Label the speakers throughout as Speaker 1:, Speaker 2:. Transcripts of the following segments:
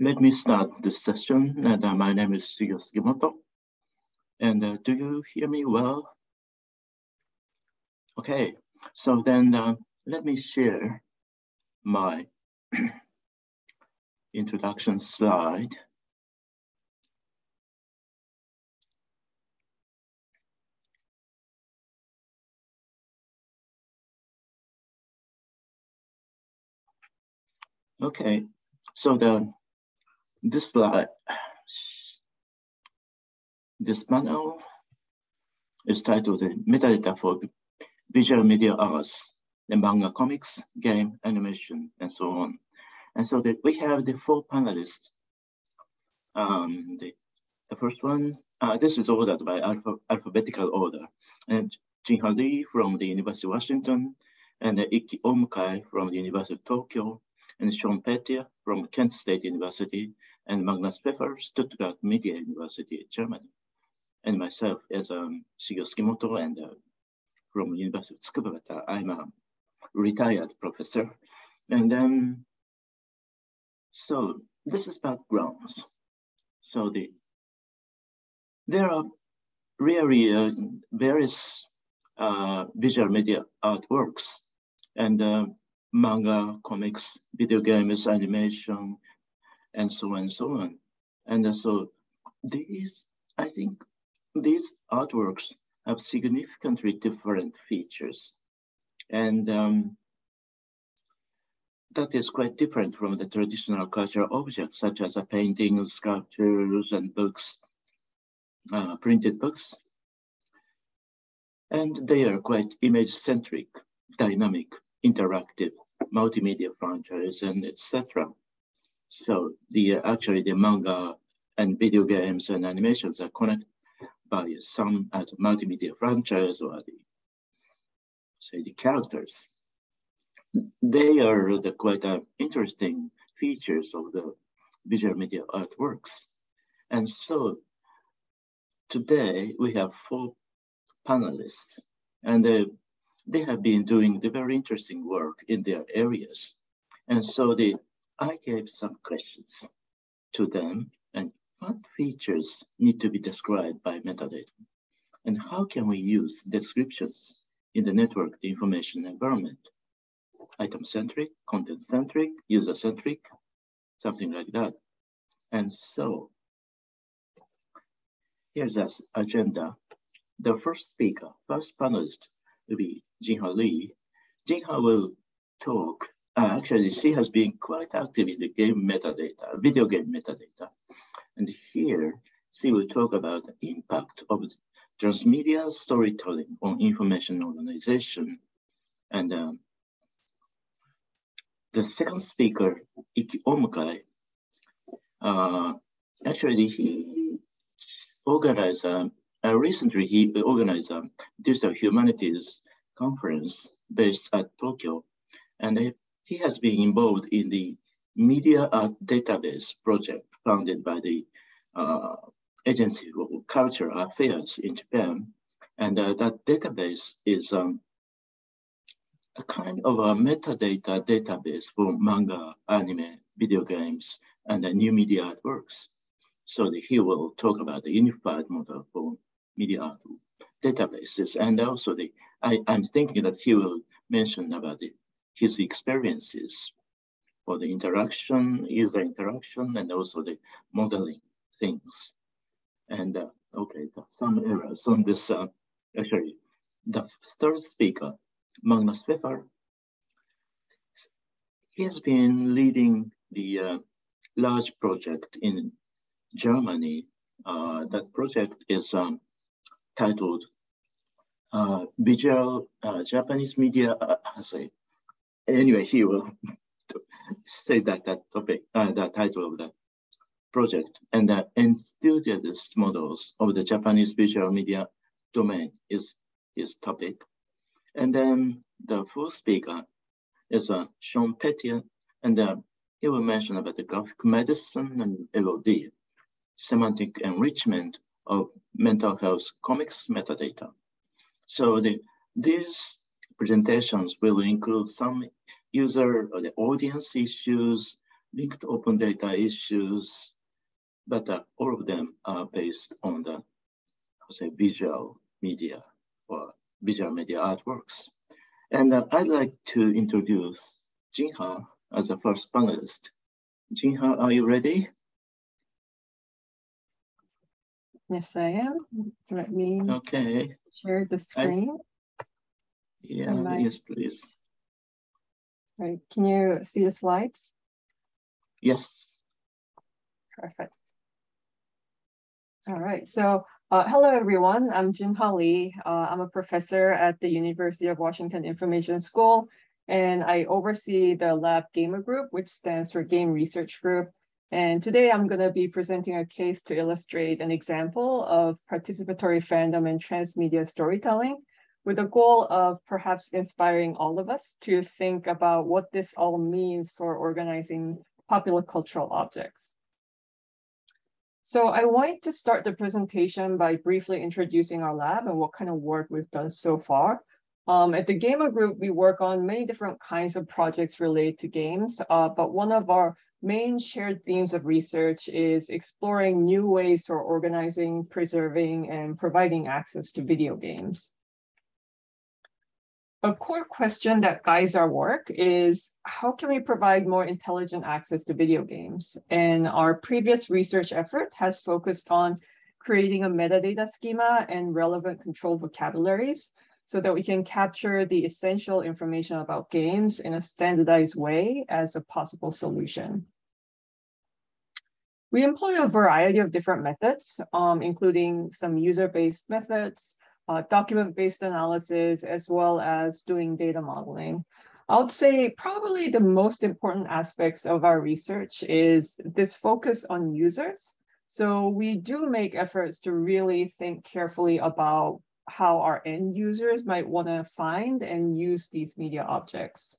Speaker 1: Let me start this session. And, uh, my name is Shigeo Sugimoto. And uh, do you hear me well? Okay, so then uh, let me share my introduction slide. Okay, so the this slide, this panel is titled Metadata for Visual Media Arts, the manga, comics, game, animation, and so on. And so the, we have the four panelists. Um, the, the first one, uh, this is ordered by alpha, alphabetical order. And Jinha Lee from the University of Washington, and Ikki Ohmukai from the University of Tokyo, and Sean Petiya from Kent State University, and Magnus Pfeffer, Stuttgart Media University, Germany. And myself as um, Shigeo Sugimoto and uh, from University of Tsukuba, I'm a retired professor. And then, so this is backgrounds. So the there are really uh, various uh, visual media artworks and uh, manga, comics, video games, animation, and so on and so on. And so these, I think, these artworks have significantly different features. And um, that is quite different from the traditional cultural objects, such as a painting, sculptures, and books, uh, printed books. And they are quite image-centric, dynamic, interactive multimedia franchise and etc. So the uh, actually the manga and video games and animations are connected by some as multimedia franchise or the say the characters. They are the quite uh, interesting features of the visual media artworks. And so today we have four panelists and uh, they have been doing the very interesting work in their areas. And so the, I gave some questions to them and what features need to be described by metadata? And how can we use descriptions in the network the information environment? Item-centric, content-centric, user-centric, something like that. And so here's our agenda. The first speaker, first panelist will be Jinha Lee. Jinha will talk, actually she has been quite active in the game metadata, video game metadata. And here she will talk about the impact of transmedia storytelling on information organization. And um, the second speaker, Ikki Ohmukai, uh, actually he organized, um, uh, recently he organized a digital humanities conference based at Tokyo. And he has been involved in the Media Art Database project funded by the uh, Agency for Cultural Affairs in Japan. And uh, that database is um, a kind of a metadata database for manga, anime, video games, and the new media artworks. So the, he will talk about the unified model for media art databases. And also the, I, I'm thinking that he will mention about the, his experiences for the interaction, user interaction, and also the modeling things. And uh, okay, some errors on this. Uh, actually, the third speaker, Magnus Pfeffer, he has been leading the uh, large project in Germany. Uh, that project is um, titled uh, Visual uh, Japanese Media uh, say. Anyway, he will say that that topic, uh, the title of the project, and the enthusiast models of the Japanese visual media domain is his topic. And then the fourth speaker is uh, Sean Petiya, and uh, he will mention about the graphic medicine and LOD, semantic enrichment of mental health comics metadata. So the, these presentations will include some user or the audience issues linked open data issues, but uh, all of them are based on the say visual media or visual media artworks. And uh, I'd like to introduce Jinha as the first panelist. Jinha, are you ready?
Speaker 2: Yes, I am. Let me
Speaker 1: okay.
Speaker 2: share the screen.
Speaker 1: Yeah, yes, please.
Speaker 2: Right. Can you see the slides?
Speaker 1: Yes.
Speaker 2: Perfect. All right. So uh, hello, everyone. I'm Jinha Lee. Uh, I'm a professor at the University of Washington Information School, and I oversee the Lab Gamer Group, which stands for Game Research Group. And today I'm going to be presenting a case to illustrate an example of participatory fandom and transmedia storytelling with the goal of perhaps inspiring all of us to think about what this all means for organizing popular cultural objects. So I want to start the presentation by briefly introducing our lab and what kind of work we've done so far. Um, at the Gamer Group, we work on many different kinds of projects related to games, uh, but one of our main shared themes of research is exploring new ways for organizing, preserving, and providing access to video games. A core question that guides our work is how can we provide more intelligent access to video games? And our previous research effort has focused on creating a metadata schema and relevant control vocabularies so that we can capture the essential information about games in a standardized way as a possible solution. We employ a variety of different methods, um, including some user-based methods, uh, document-based analysis, as well as doing data modeling. I would say probably the most important aspects of our research is this focus on users. So we do make efforts to really think carefully about how our end users might want to find and use these media objects.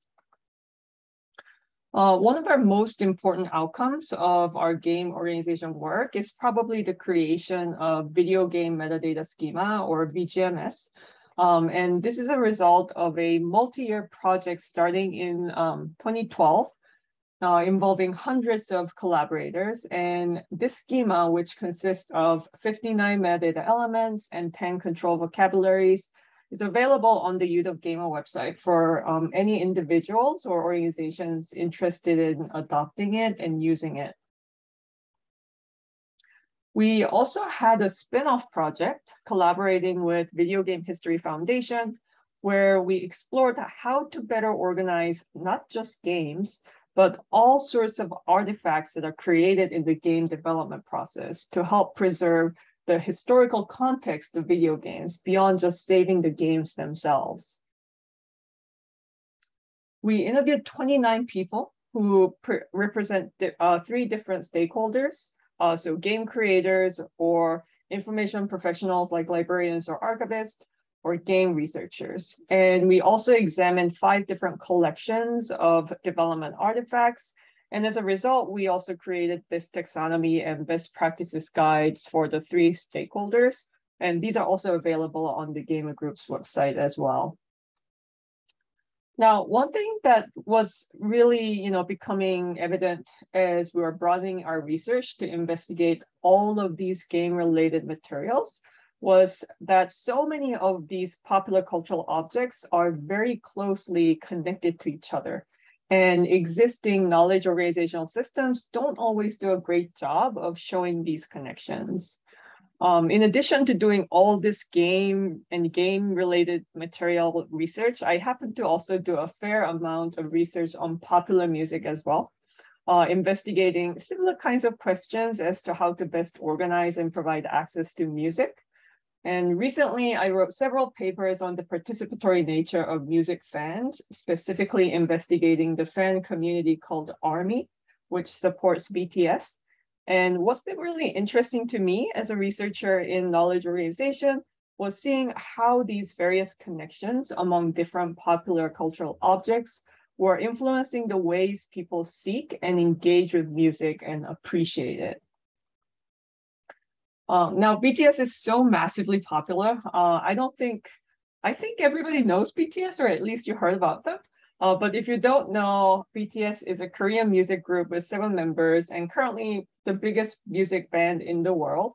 Speaker 2: Uh, one of our most important outcomes of our game organization work is probably the creation of video game metadata schema or VGMS. Um, and this is a result of a multi-year project starting in um, 2012 uh, involving hundreds of collaborators. And this schema, which consists of 59 metadata elements and 10 control vocabularies, is available on the Youth of Gamer website for um, any individuals or organizations interested in adopting it and using it. We also had a spin-off project collaborating with Video Game History Foundation, where we explored how to better organize not just games, but all sorts of artifacts that are created in the game development process to help preserve the historical context of video games beyond just saving the games themselves. We interviewed 29 people who represent uh, three different stakeholders. Uh, so game creators or information professionals like librarians or archivists or game researchers. And we also examined five different collections of development artifacts. And as a result, we also created this taxonomy and best practices guides for the three stakeholders. And these are also available on the Gamer Group's website as well. Now, one thing that was really, you know, becoming evident as we were broadening our research to investigate all of these game-related materials was that so many of these popular cultural objects are very closely connected to each other. And existing knowledge organizational systems don't always do a great job of showing these connections. Um, in addition to doing all this game and game related material research, I happen to also do a fair amount of research on popular music as well, uh, investigating similar kinds of questions as to how to best organize and provide access to music. And recently I wrote several papers on the participatory nature of music fans, specifically investigating the fan community called ARMY, which supports BTS. And what's been really interesting to me as a researcher in knowledge organization was seeing how these various connections among different popular cultural objects were influencing the ways people seek and engage with music and appreciate it. Um, now, BTS is so massively popular. Uh, I don't think, I think everybody knows BTS, or at least you heard about them. Uh, but if you don't know, BTS is a Korean music group with seven members and currently the biggest music band in the world.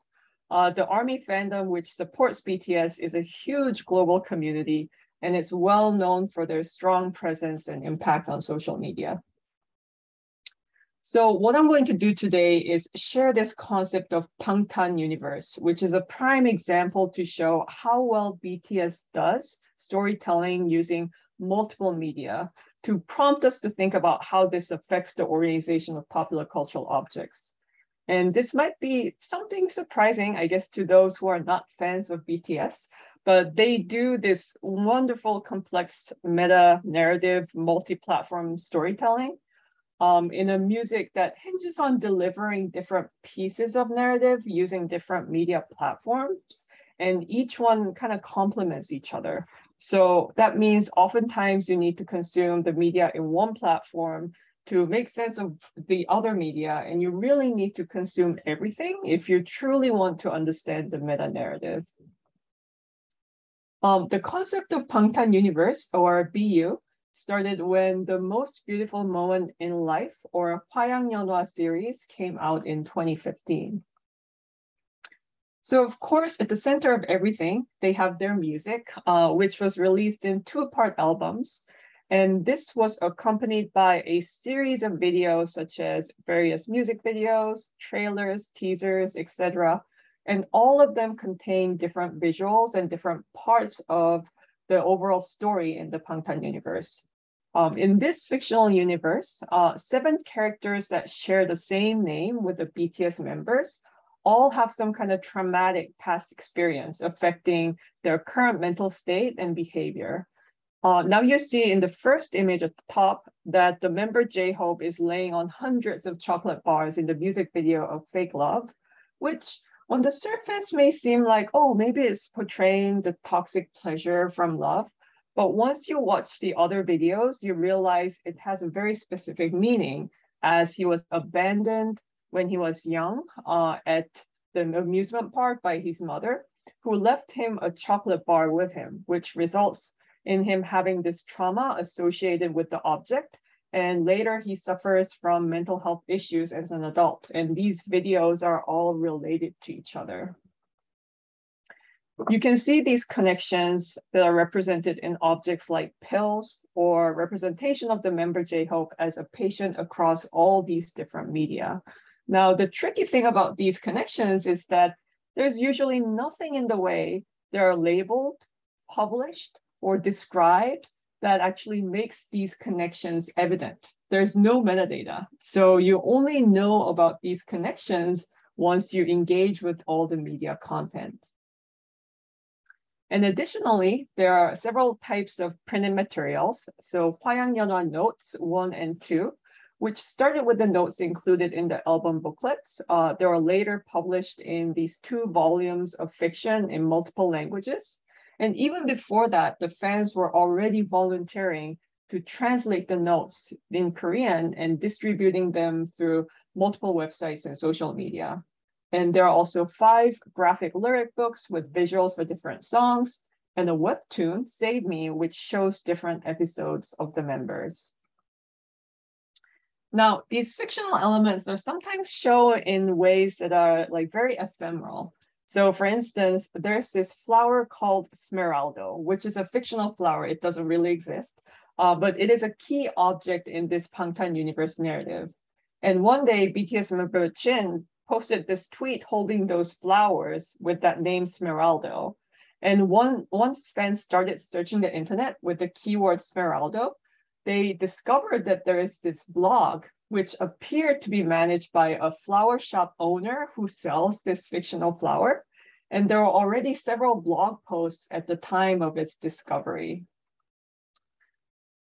Speaker 2: Uh, the ARMY fandom, which supports BTS, is a huge global community and it's well known for their strong presence and impact on social media. So what I'm going to do today is share this concept of Bangtan universe, which is a prime example to show how well BTS does storytelling using multiple media to prompt us to think about how this affects the organization of popular cultural objects. And this might be something surprising, I guess, to those who are not fans of BTS, but they do this wonderful, complex meta narrative, multi-platform storytelling um, in a music that hinges on delivering different pieces of narrative using different media platforms. And each one kind of complements each other. So that means oftentimes you need to consume the media in one platform to make sense of the other media. And you really need to consume everything if you truly want to understand the meta narrative. Um, the concept of Bangtan Universe or BU started when the most beautiful moment in life or Hwayang series came out in 2015. So of course, at the center of everything, they have their music, uh, which was released in two-part albums. And this was accompanied by a series of videos, such as various music videos, trailers, teasers, etc. And all of them contain different visuals and different parts of the overall story in the Bangtan universe. Um, in this fictional universe, uh, seven characters that share the same name with the BTS members all have some kind of traumatic past experience affecting their current mental state and behavior. Uh, now you see in the first image at the top that the member J-Hope is laying on hundreds of chocolate bars in the music video of Fake Love, which on the surface may seem like, oh, maybe it's portraying the toxic pleasure from love. But once you watch the other videos, you realize it has a very specific meaning as he was abandoned when he was young uh, at the amusement park by his mother, who left him a chocolate bar with him, which results in him having this trauma associated with the object. And later he suffers from mental health issues as an adult. And these videos are all related to each other. You can see these connections that are represented in objects like pills or representation of the member J-Hope as a patient across all these different media. Now, the tricky thing about these connections is that there's usually nothing in the way they are labeled, published, or described that actually makes these connections evident. There's no metadata. So you only know about these connections once you engage with all the media content. And additionally, there are several types of printed materials. So Hwayang Notes 1 and 2 which started with the notes included in the album booklets. Uh, they were later published in these two volumes of fiction in multiple languages. And even before that, the fans were already volunteering to translate the notes in Korean and distributing them through multiple websites and social media. And there are also five graphic lyric books with visuals for different songs and a webtoon, Save Me, which shows different episodes of the members. Now, these fictional elements are sometimes shown in ways that are like very ephemeral. So for instance, there's this flower called Smeraldo, which is a fictional flower. It doesn't really exist, uh, but it is a key object in this Bangtan universe narrative. And one day, BTS member Jin posted this tweet holding those flowers with that name Smeraldo. And one, once fans started searching the internet with the keyword Smeraldo, they discovered that there is this blog which appeared to be managed by a flower shop owner who sells this fictional flower. And there are already several blog posts at the time of its discovery.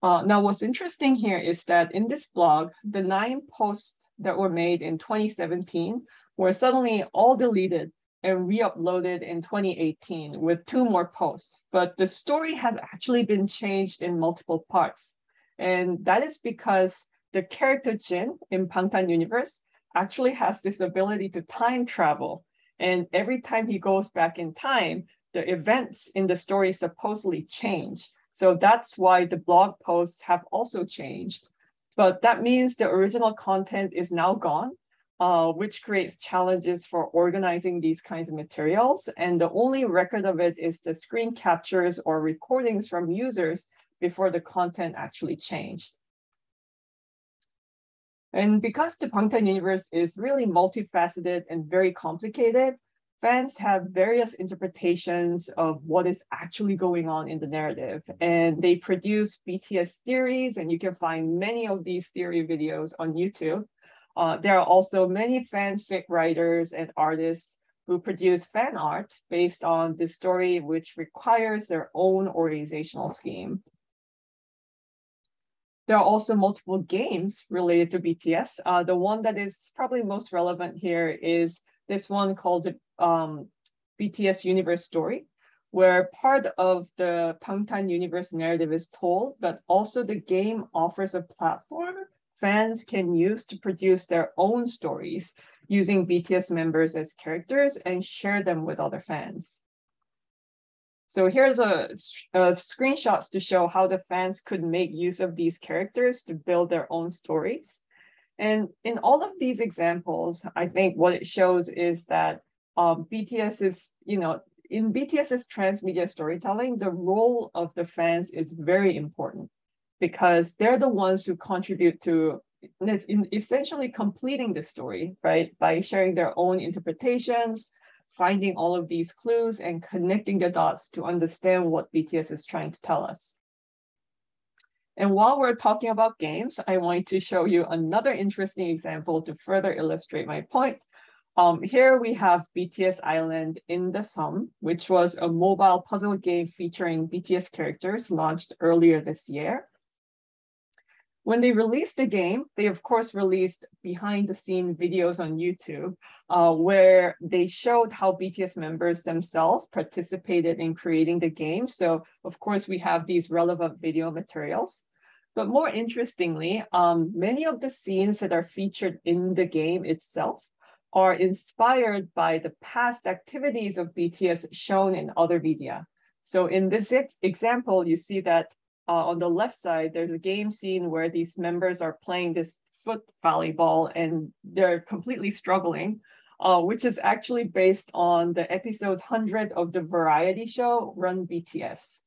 Speaker 2: Uh, now, what's interesting here is that in this blog, the nine posts that were made in 2017 were suddenly all deleted and re-uploaded in 2018 with two more posts. But the story has actually been changed in multiple parts. And that is because the character Jin in Bangtan Universe actually has this ability to time travel. And every time he goes back in time, the events in the story supposedly change. So that's why the blog posts have also changed. But that means the original content is now gone, uh, which creates challenges for organizing these kinds of materials. And the only record of it is the screen captures or recordings from users before the content actually changed. And because the Bangtan universe is really multifaceted and very complicated, fans have various interpretations of what is actually going on in the narrative. And they produce BTS theories, and you can find many of these theory videos on YouTube. Uh, there are also many fanfic writers and artists who produce fan art based on the story, which requires their own organizational scheme. There are also multiple games related to BTS. Uh, the one that is probably most relevant here is this one called um, BTS Universe Story, where part of the Bangtan Universe narrative is told, but also the game offers a platform fans can use to produce their own stories using BTS members as characters and share them with other fans. So here's a, a, screenshots to show how the fans could make use of these characters to build their own stories. And in all of these examples, I think what it shows is that um, BTS is, you know, in BTS's transmedia storytelling, the role of the fans is very important because they're the ones who contribute to essentially completing the story, right? By sharing their own interpretations, finding all of these clues and connecting the dots to understand what BTS is trying to tell us. And while we're talking about games, I want to show you another interesting example to further illustrate my point. Um, here we have BTS Island in the SEOM, which was a mobile puzzle game featuring BTS characters launched earlier this year. When they released the game, they of course released behind the scene videos on YouTube uh, where they showed how BTS members themselves participated in creating the game. So of course we have these relevant video materials. But more interestingly, um, many of the scenes that are featured in the game itself are inspired by the past activities of BTS shown in other media. So in this example, you see that uh, on the left side, there's a game scene where these members are playing this foot volleyball and they're completely struggling, uh, which is actually based on the episode 100 of the variety show Run BTS.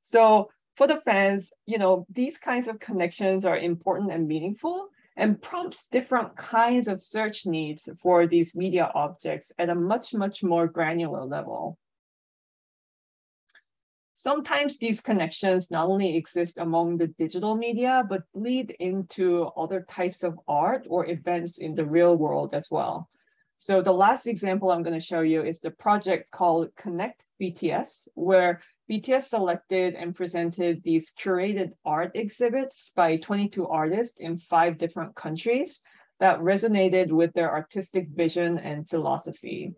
Speaker 2: So for the fans, you know, these kinds of connections are important and meaningful and prompts different kinds of search needs for these media objects at a much, much more granular level. Sometimes these connections not only exist among the digital media, but bleed into other types of art or events in the real world as well. So the last example I'm going to show you is the project called Connect BTS, where BTS selected and presented these curated art exhibits by 22 artists in five different countries that resonated with their artistic vision and philosophy.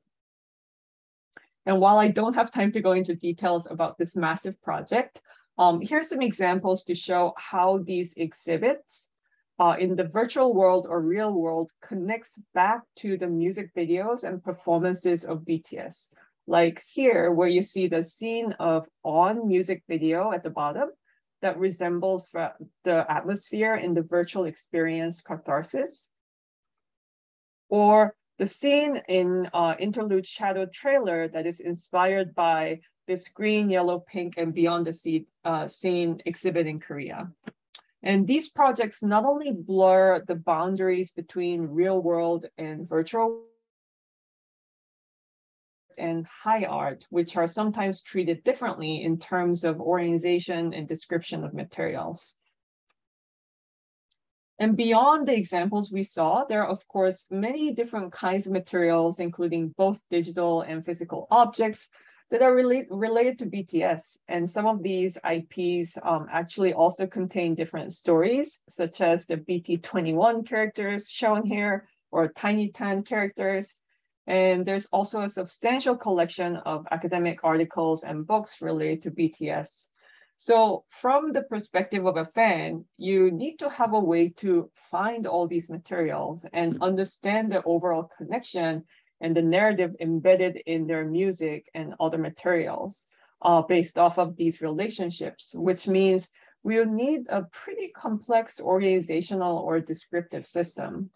Speaker 2: And while I don't have time to go into details about this massive project, um, here's some examples to show how these exhibits uh, in the virtual world or real world connects back to the music videos and performances of BTS. Like here, where you see the scene of on music video at the bottom that resembles the atmosphere in the virtual experience catharsis. Or the scene in uh, Interlude Shadow trailer that is inspired by this green, yellow, pink, and beyond the sea uh, scene exhibit in Korea. And these projects not only blur the boundaries between real world and virtual and high art, which are sometimes treated differently in terms of organization and description of materials. And beyond the examples we saw, there are of course many different kinds of materials, including both digital and physical objects that are relate, related to BTS. And some of these IPs um, actually also contain different stories, such as the BT21 characters shown here, or Tiny Tan characters. And there's also a substantial collection of academic articles and books related to BTS. So from the perspective of a fan, you need to have a way to find all these materials and understand the overall connection and the narrative embedded in their music and other materials. uh, based off of these relationships, which means we will need a pretty complex organizational or descriptive system.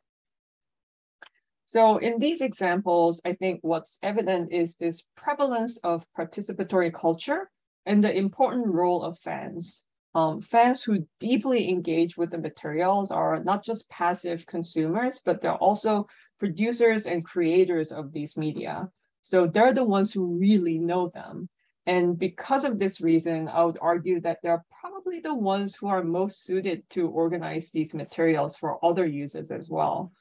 Speaker 2: So in these examples, I think what's evident is this prevalence of participatory culture and the important role of fans. Um, fans who deeply engage with the materials are not just passive consumers, but they're also producers and creators of these media. So they're the ones who really know them. And because of this reason, I would argue that they're probably the ones who are most suited to organize these materials for other users as well.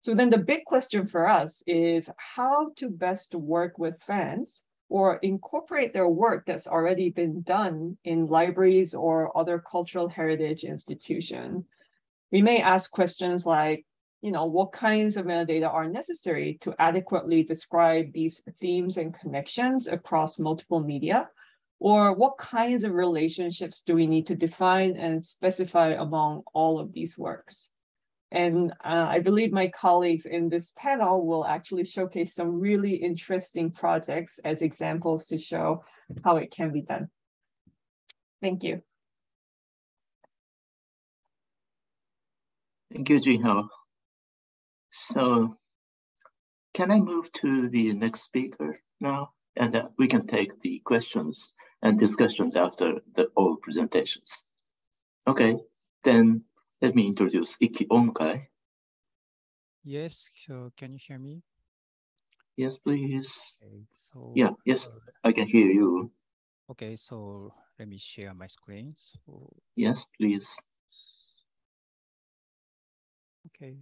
Speaker 2: So then the big question for us is how to best work with fans or incorporate their work that's already been done in libraries or other cultural heritage institution. We may ask questions like, you know, what kinds of metadata are necessary to adequately describe these themes and connections across multiple media? Or what kinds of relationships do we need to define and specify among all of these works? And uh, I believe my colleagues in this panel will actually showcase some really interesting projects as examples to show how it can be done. Thank you.
Speaker 1: Thank you, Jiho. So can I move to the next speaker now? And uh, we can take the questions and discussions after the all presentations. Okay, then let me introduce Ikki Ohmukai.
Speaker 3: Yes, so can you hear me?
Speaker 1: Yes, please.
Speaker 3: Okay, so
Speaker 1: Yeah, yes, I can hear you.
Speaker 3: Okay, so let me share my screen. So
Speaker 1: Yes, please.
Speaker 3: okay.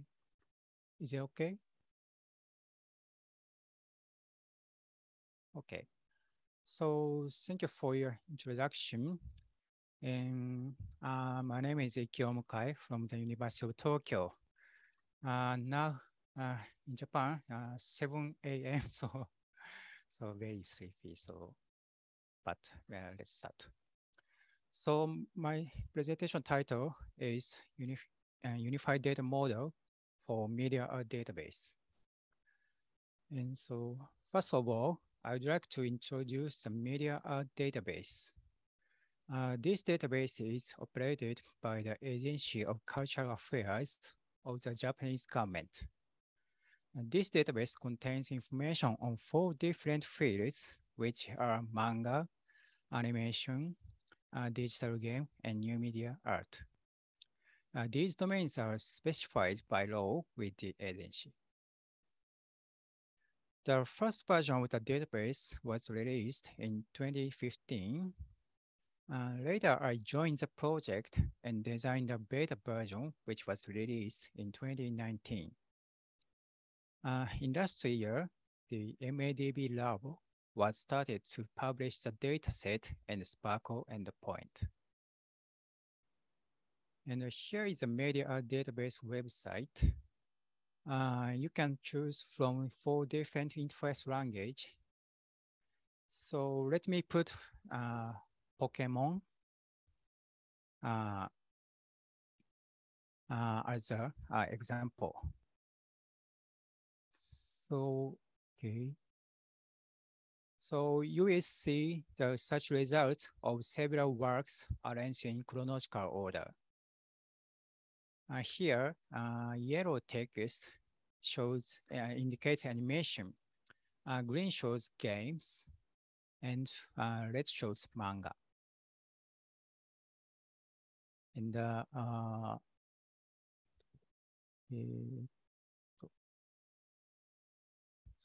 Speaker 3: Is it okay? Okay. So thank you for your introduction. And uh, my name is Ikki Ohmukai from the University of Tokyo. Uh, now uh, in Japan, uh, 7 a.m. So, so very sleepy. So, but let's start. So my presentation title is Uni uh, Unified Data Model for media art database. And so first of all, I would like to introduce the media art database. Uh, this database is operated by the Agency of Cultural Affairs of the Japanese government. And this database contains information on four different fields, which are manga, animation, uh, digital game, and new media art. Uh, these domains are specified by law with the agency. The first version of the database was released in 2015. Uh, later, I joined the project and designed a beta version, which was released in 2019. Uh, in last year, the MADB lab was started to publish the dataset and SPARQL endpoint. And here is the media database website. Uh, you can choose from four different interface language. So let me put uh, Pokemon uh, uh, as an uh, example. So, okay. So you will see the such results of several works arranged in chronological order. Uh, here, uh, yellow text shows uh, indicates animation. Uh, green shows games, and red shows manga. And uh, uh,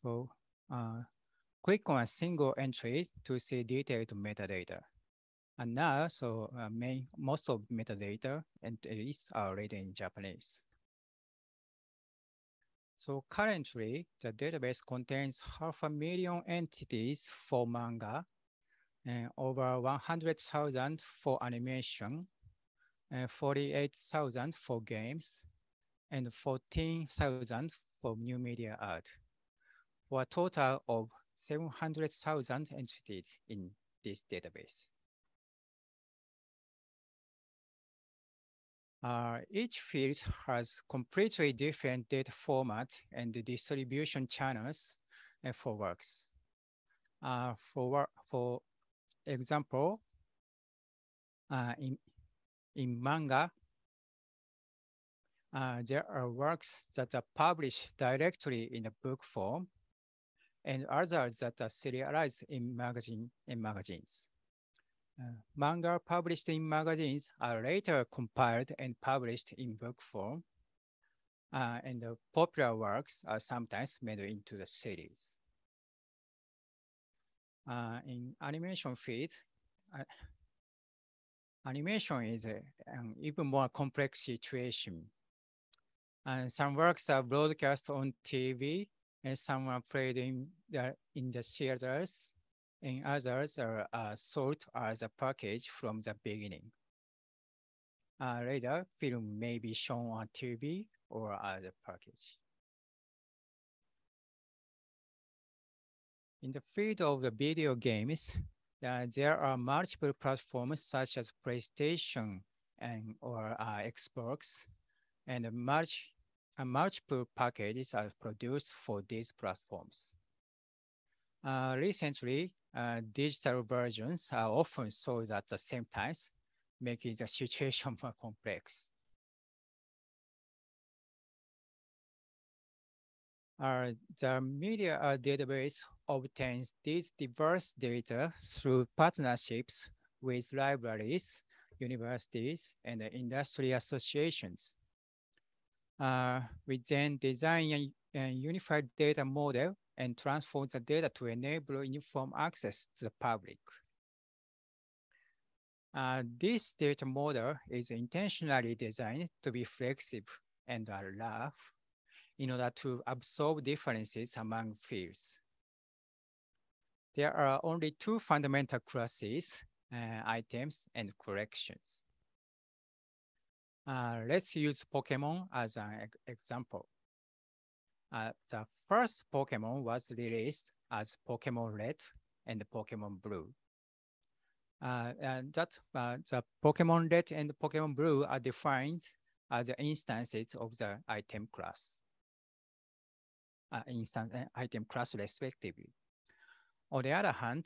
Speaker 3: so uh, click on a single entry to see detailed metadata. And now, so uh, main, most of metadata entries are written in Japanese. So currently, the database contains half a million entities for manga, and over 100,000 for animation, 48,000 for games, and 14,000 for new media art, for a total of 700,000 entities in this database. Uh, each field has completely different data format and distribution channels uh, for works. Uh, for, for example, uh, in, in manga, uh, there are works that are published directly in the book form and others that are serialized in magazine in magazines. Uh, manga published in magazines are later compiled and published in book form, uh, and the popular works are sometimes made into the series. Uh, in animation field, uh, animation is a, an even more complex situation. And some works are broadcast on TV, and some are played in the, in the theaters, and others are uh, sold as a package from the beginning. Uh, later, film may be shown on TV or as a package. In the field of the video games, uh, there are multiple platforms such as PlayStation and or uh, Xbox, and much, uh, multiple packages are produced for these platforms. Uh, recently, uh, digital versions are often sold at the same time, making the situation more complex. Uh, the media uh, database obtains these diverse data through partnerships with libraries, universities, and industry associations. Uh, we then design a, a, unified data model and transform the data to enable uniform access to the public. Uh, this data model is intentionally designed to be flexible and rough in order to absorb differences among fields. There are only two fundamental classes, uh, items and collections. Uh, let's use Pokemon as an example. Uh, the first Pokemon was released as Pokemon Red and Pokemon Blue. Uh, and that uh, the Pokemon Red and Pokemon Blue are defined as the instances of the item class uh, instance item class respectively. On the other hand,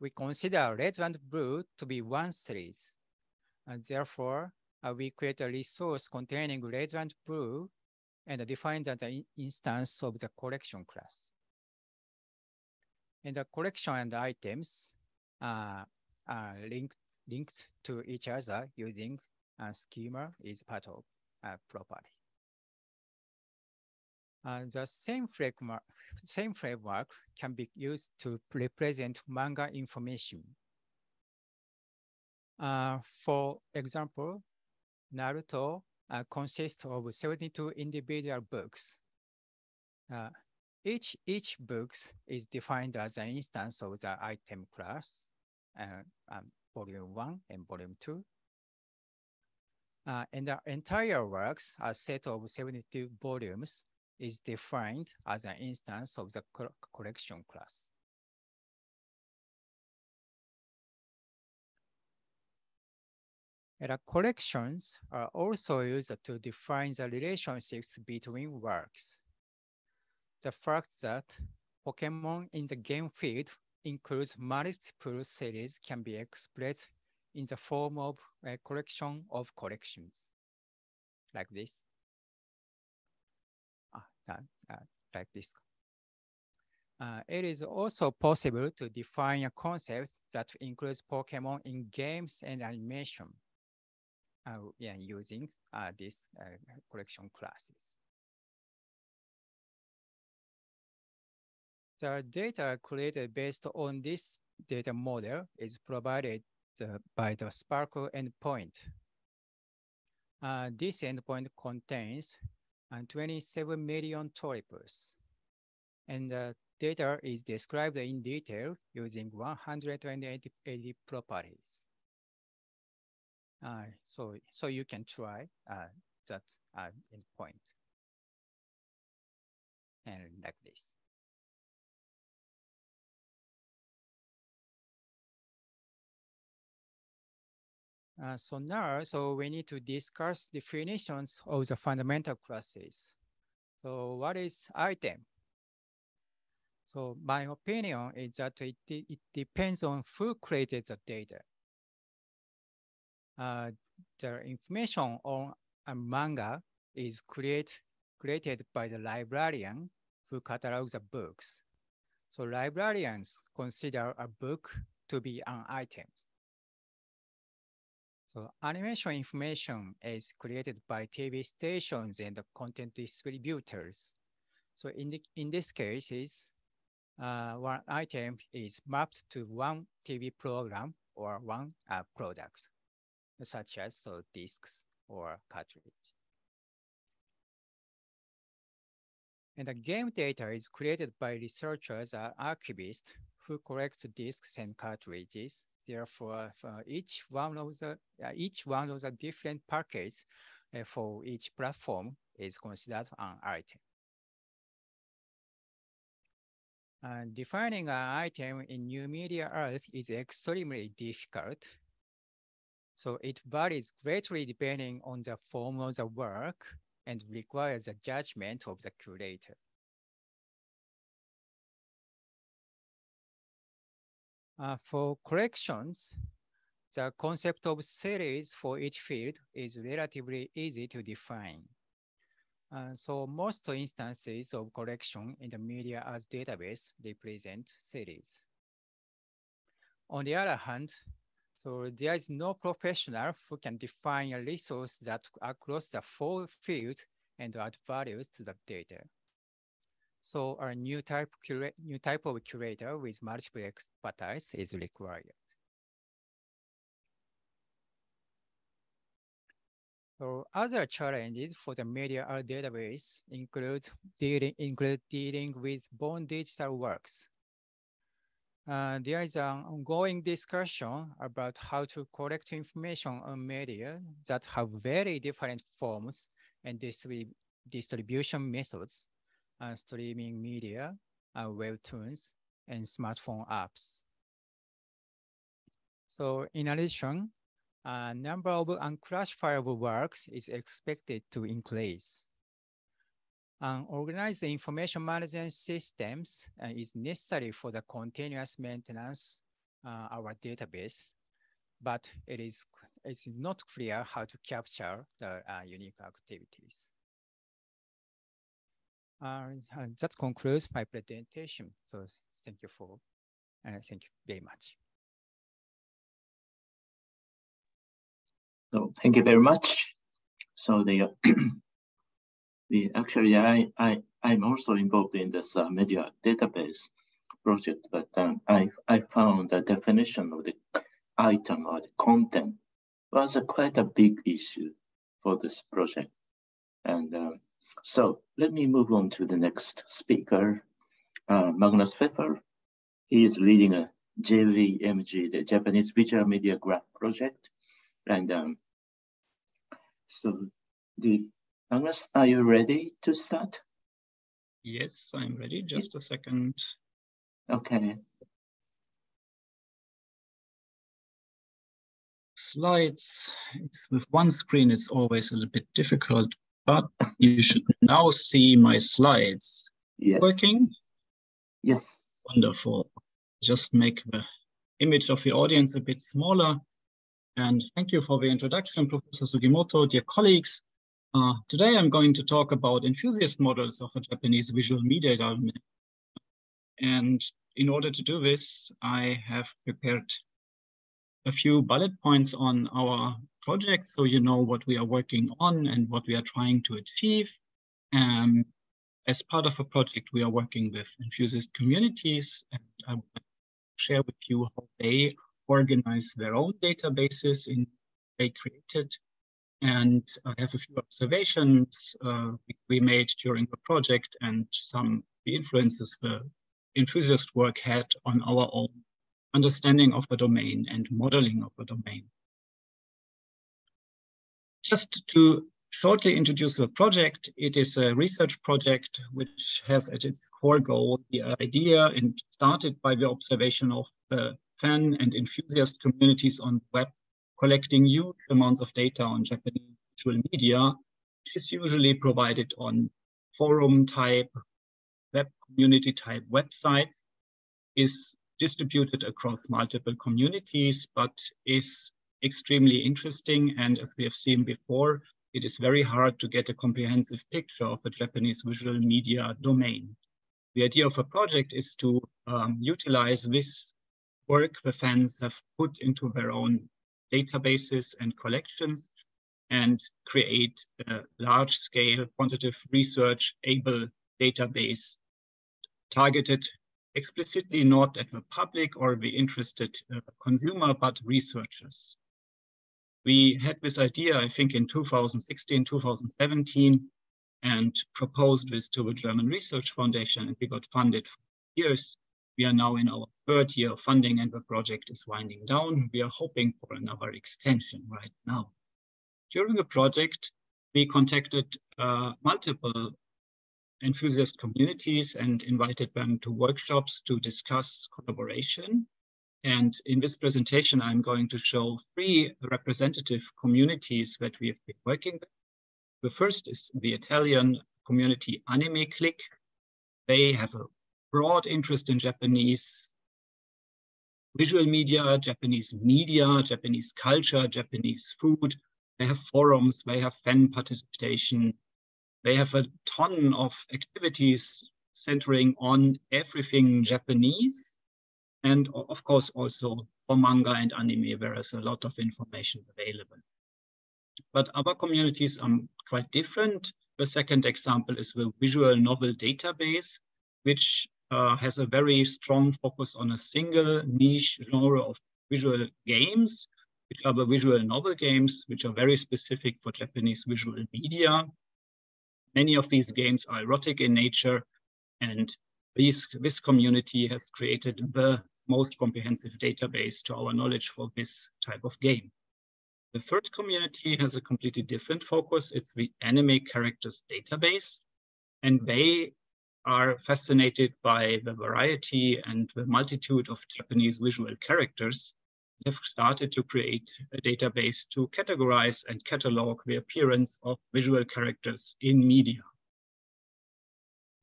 Speaker 3: we consider red and blue to be one series. And therefore, uh, we create a resource containing red and blue and define that the instance of the collection class. And the collection and items uh, are linked, linked to each other using a schema is part of a property. Uh, the same framework, same framework can be used to represent manga information. Uh, for example, Naruto uh, consists of 72 individual books. Uh, each, each book is defined as an instance of the item class, uh, um, volume one and volume two. Uh, and the entire works are set of 72 volumes is defined as an instance of the collection class. And collections are also used to define the relationships between works. The fact that Pokemon in the game field includes multiple series can be expressed in the form of a collection of collections, like this uh, uh, like this. Uh, it is also possible to define a concept that includes Pokemon in games and animation uh, yeah, using uh, these uh, collection classes. The data created based on this data model is provided by the SPARQL endpoint. this endpoint contains and 27 million triples. And the data is described in detail using 180 properties. Uh, so, so you can try uh, that uh, endpoint. And like this. Uh, so now, so we need to discuss definitions of the fundamental classes. So what is item? So my opinion is that it, it depends on who created the data. Uh, the information on a manga is create, created by the librarian who catalogs the books. So librarians consider a book to be an item. So animation information is created by TV stations and the content distributors. So in, the, in this case, is uh, one item is mapped to one TV program or one uh, product, such as so discs or cartridge. And the game data is created by researchers or archivists who collect disks and cartridges. Therefore, for each one of the uh, each one of the different packets uh, for each platform is considered an item. Defining an item in new media art is extremely difficult. So it varies greatly depending on the form of the work and requires the judgment of the curator. Uh, for collections, the concept of series for each field is relatively easy to define. Uh, so most instances of collection in the media arts database represent series. On the other hand, so there is no professional who can define a resource that across the full field and add values to the data. So a new type, new type of curator with multiple expertise is required. So other challenges for the media database include dealing, include dealing with born digital works. Uh, there is an ongoing discussion about how to collect information on media that have very different forms and distrib distribution methods, streaming media, uh, webtoons, and smartphone apps. So in addition, a number of unclassifiable works is expected to increase. An organized information management systems uh, is necessary for the continuous maintenance uh, our database, but it is it's not clear how to capture the uh, unique activities. Uh, that concludes my presentation. So thank you for, uh, thank you very much.
Speaker 1: So thank you very much. So the, the actually I I I'm also involved in this uh, media database project, but um, I I found the definition of the item or the content was a quite a big issue for this project, and um, so let me move on to the next speaker, uh, Magnus Pfeffer. He is leading a JVMG, the Japanese Visual Media Graph project, and um, so, the Magnus, are you ready to start?
Speaker 4: Yes, I'm ready. Just a second.
Speaker 1: Okay.
Speaker 4: Slides. It's with one screen, it's always a little bit difficult, but you should now see my slides.
Speaker 1: Yes.
Speaker 4: Working?
Speaker 1: Yes.
Speaker 4: Wonderful. Just make the image of the audience a bit smaller. And thank you for the introduction, Professor Sugimoto, dear colleagues. Uh, today I'm going to talk about enthusiast models of a Japanese visual media government. And in order to do this, I have prepared a few bullet points on our project so you know what we are working on and what we are trying to achieve. Um, as part of a project, we are working with enthusiast communities and I will share with you how they organize their own databases in they created. And I have a few observations uh, we made during the project and some the influences the enthusiast work had on our own understanding of a domain and modeling of a domain. Just to shortly introduce the project, it is a research project which has at its core goal the idea and started by the observation of the fan and enthusiast communities on the web collecting huge amounts of data on Japanese visual media, which is usually provided on forum type web community type website is distributed across multiple communities, but is extremely interesting. And as we have seen before, it is very hard to get a comprehensive picture of a Japanese visual media domain. The idea of a project is to um, utilize this work the fans have put into their own databases and collections and create a large scale quantitative research able database targeted explicitly not at the public or the interested uh, consumer, but researchers. We had this idea, I think, in 2016, 2017, and proposed this to the German Research Foundation, and we got funded for years. We are now in our third year of funding, and the project is winding down. We are hoping for another extension right now. During the project, we contacted uh, multiple enthusiast communities and invited them to workshops to discuss collaboration. And in this presentation, I'm going to show three representative communities that we have been working with. The first is the Italian community Anime Click. They have a broad interest in Japanese visual media, Japanese media, Japanese culture, Japanese food. They have forums, they have fan participation, they have a ton of activities centering on everything Japanese. And of course, also for manga and anime, there is a lot of information available. But other communities are quite different. The second example is the visual novel database, which uh, has a very strong focus on a single niche genre of visual games, which are the visual novel games, which are very specific for Japanese visual media. Many of these games are erotic in nature, and these, this community has created the most comprehensive database to our knowledge for this type of game. The third community has a completely different focus. It's the anime characters database, and they are fascinated by the variety and the multitude of Japanese visual characters have started to create a database to categorize and catalog the appearance of visual characters in media.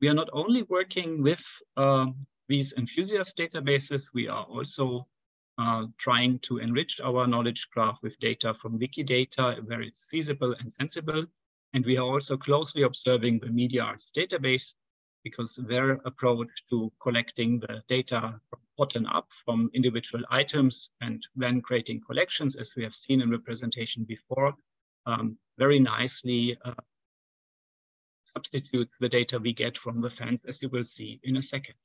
Speaker 4: We are not only working with uh, these enthusiast databases, we are also uh, trying to enrich our knowledge graph with data from Wikidata where it's feasible and sensible. And we are also closely observing the Media Arts database because their approach to collecting the data from bottom up from individual items and then creating collections, as we have seen in the presentation before, um, very nicely uh, substitutes the data we get from the fans, as you will see in a second.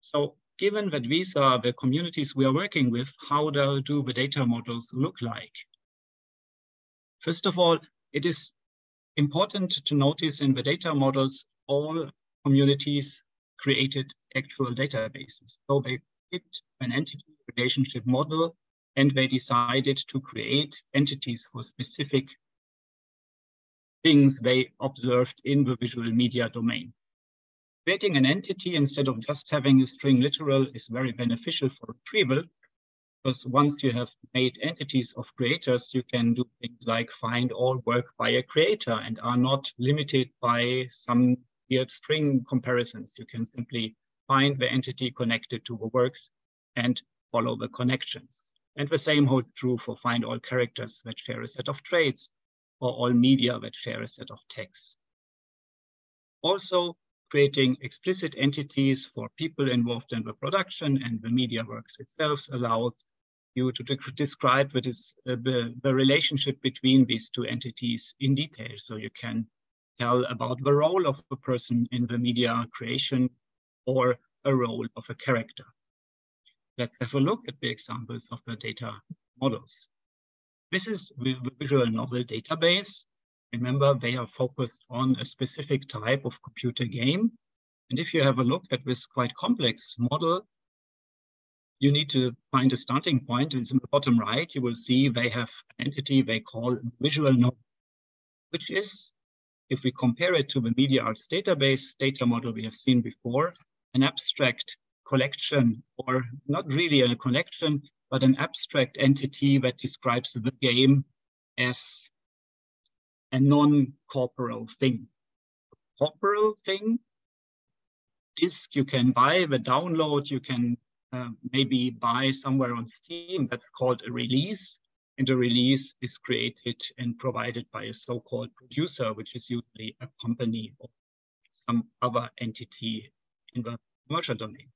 Speaker 4: So given that these are the communities we are working with, how do, do the data models look like? First of all, it is important to notice in the data models all communities created actual databases. So they picked an entity relationship model and they decided to create entities for specific things they observed in the visual media domain. Creating an entity instead of just having a string literal is very beneficial for retrieval because once you have made entities of creators, you can do things like find all work by a creator and are not limited by some weird string comparisons. You can simply find the entity connected to the works and follow the connections. And the same holds true for find all characters that share a set of traits or all media that share a set of texts. Also, creating explicit entities for people involved in the production and the media works itself allows you to describe what is uh, the, the relationship between these two entities in detail. So you can tell about the role of a person in the media creation or a role of a character. Let's have a look at the examples of the data models. This is the visual novel database. Remember, they are focused on a specific type of computer game. And if you have a look at this quite complex model, you need to find a starting point. It's in the bottom right. You will see they have an entity they call visual novel, which is if we compare it to the media arts database data model we have seen before, an abstract collection, or not really a collection, but an abstract entity that describes the game as a non-corporal thing. Corporal thing disk you can buy, the download you can uh, maybe buy somewhere on Steam that's called a release. And the release is created and provided by a so-called producer, which is usually a company or some other entity in the commercial domain.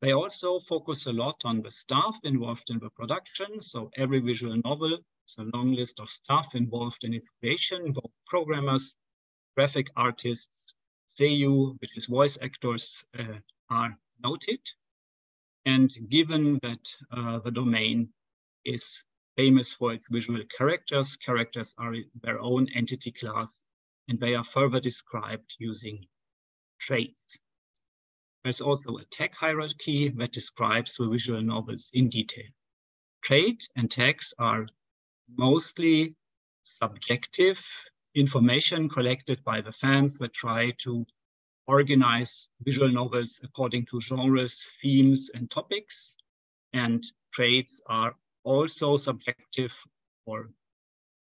Speaker 4: They also focus a lot on the staff involved in the production. So every visual novel is a long list of staff involved in its creation, both programmers, graphic artists, seiyuu, which is voice actors, uh, are noted. And given that uh, the domain is famous for its visual characters, characters are their own entity class, and they are further described using traits. There's also a tag hierarchy that describes the visual novels in detail. Trait and tags are mostly subjective information collected by the fans that try to organize visual novels according to genres, themes, and topics. And traits are also subjective or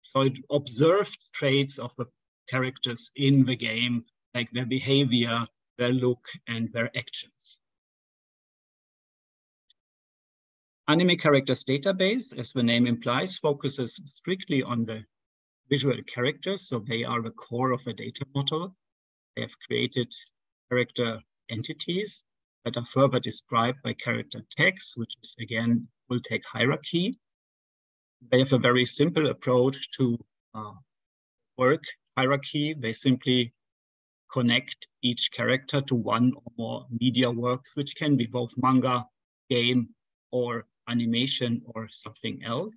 Speaker 4: so it observed traits of the characters in the game, like their behavior, their look, and their actions. Anime Characters Database, as the name implies, focuses strictly on the visual characters, so they are the core of the data model. They have created character entities that are further described by character tags, which is again full tag hierarchy. They have a very simple approach to uh, work hierarchy. They simply connect each character to one or more media work, which can be both manga, game, or animation, or something else.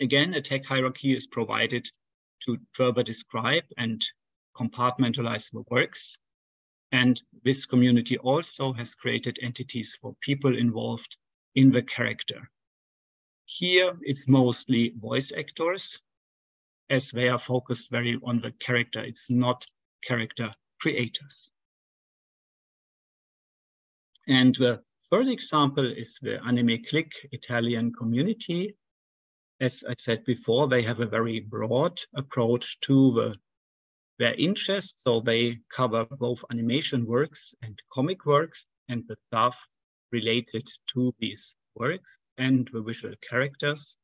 Speaker 4: Again, a tag hierarchy is provided to further describe and compartmentalize the works. And this community also has created entities for people involved in the character. Here, it's mostly voice actors, as they are focused very on the character. It's not character creators. And the third example is the Anime Click Italian community. As I said before, they have a very broad approach to the, their interests. So they cover both animation works and comic works and the stuff related to these works and the visual characters.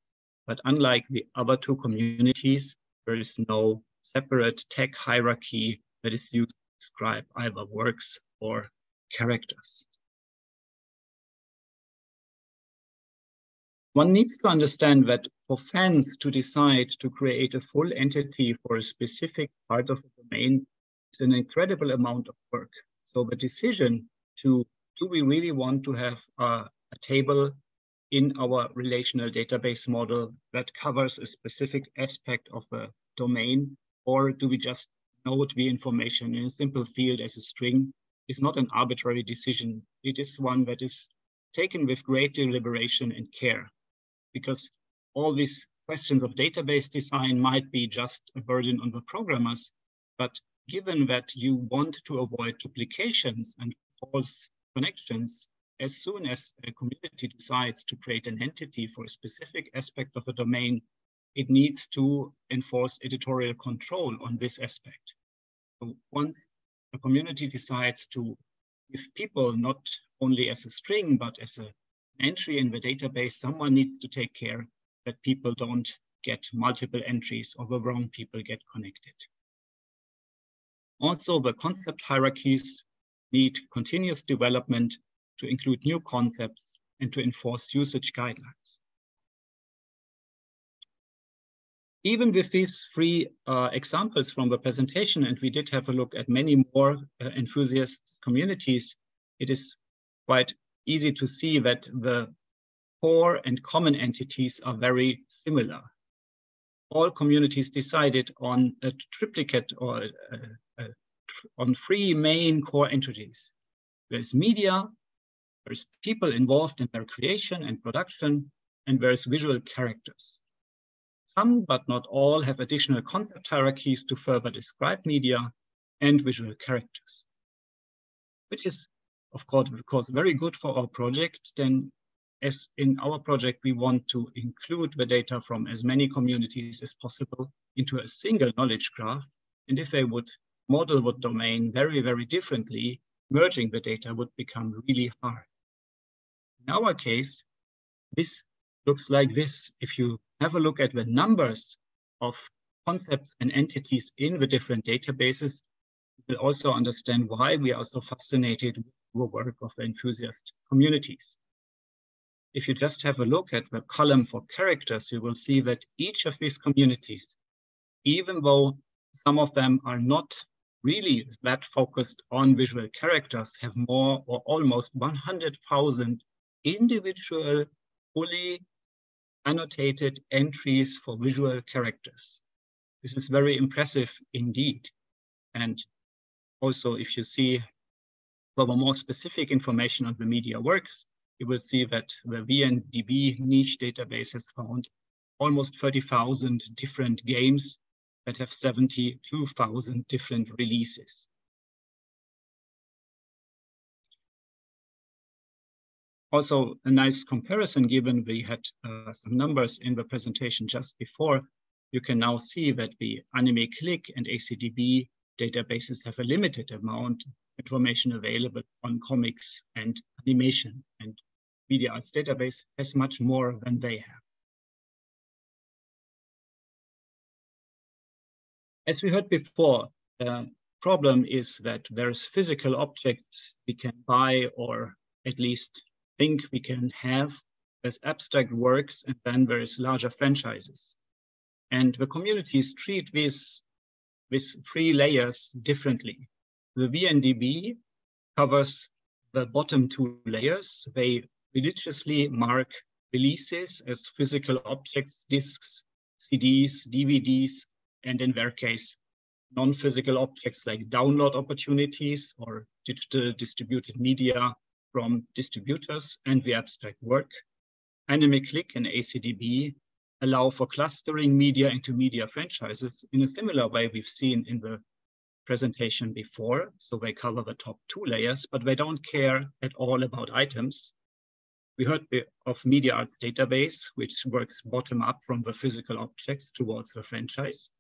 Speaker 4: But unlike the other two communities, there is no separate tag hierarchy that is used to describe either works or characters. One needs to understand that for fans to decide to create a full entity for a specific part of the domain is an incredible amount of work. So the decision to, do we really want to have a, a table in our relational database model that covers a specific aspect of a domain, or do we just note the information in a simple field as a string is not an arbitrary decision. It is one that is taken with great deliberation and care because all these questions of database design might be just a burden on the programmers, but given that you want to avoid duplications and false connections, as soon as a community decides to create an entity for a specific aspect of a domain, it needs to enforce editorial control on this aspect. So once a community decides to give people not only as a string, but as an entry in the database, someone needs to take care that people don't get multiple entries or the wrong people get connected. Also, the concept hierarchies need continuous development to include new concepts and to enforce usage guidelines. even with these three uh, examples from the presentation, and we did have a look at many more uh, enthusiast communities, it is quite easy to see that the core and common entities are very similar. All communities decided on a triplicate or uh, uh, on three main core entities. There's media, there's people involved in their creation and production, and there's visual characters. Some, but not all, have additional concept hierarchies to further describe media and visual characters, which is, of course, of course, very good for our project. Then, as in our project, we want to include the data from as many communities as possible into a single knowledge graph. And if they would model the domain very, very differently, merging the data would become really hard. In our case, this looks like this. If you have a look at the numbers of concepts and entities in the different databases, you will also understand why we are so fascinated with the work of the enthusiast communities. If you just have a look at the column for characters, you will see that each of these communities, even though some of them are not really that focused on visual characters, have more or almost 100,000 individual, fully annotated entries for visual characters. This is very impressive indeed. And also, if you see for more specific information on the media works, you will see that the VNDB niche database has found almost 30,000 different games that have 72,000 different releases. Also, a nice comparison given we had uh, some numbers in the presentation just before, you can now see that the Anime Click and ACDB databases have a limited amount of information available on comics and animation. And Arts database has much more than they have. As we heard before, the problem is that there's physical objects we can buy or at least think we can have as abstract works, and then there is larger franchises. And the communities treat these with three layers differently. The VNDB covers the bottom two layers. They religiously mark releases as physical objects, discs, CDs, DVDs, and in their case, non-physical objects like download opportunities or digital distributed media from distributors and the abstract work. Anime Click and ACDB allow for clustering media into media franchises in a similar way we've seen in the presentation before. So they cover the top two layers, but they don't care at all about items. We heard uh, of Media Arts Database, which works bottom up from the physical objects towards the franchise.